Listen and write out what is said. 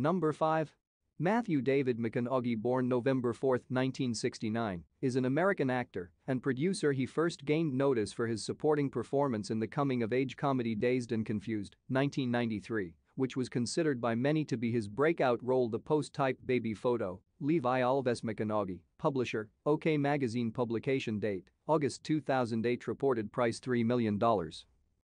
Number 5. Matthew David McConaughey born November 4, 1969, is an American actor and producer he first gained notice for his supporting performance in the coming-of-age comedy Dazed and Confused, 1993, which was considered by many to be his breakout role the post-type baby photo, Levi Alves McConaughey, publisher, OK Magazine publication date, August 2008 reported price $3 million.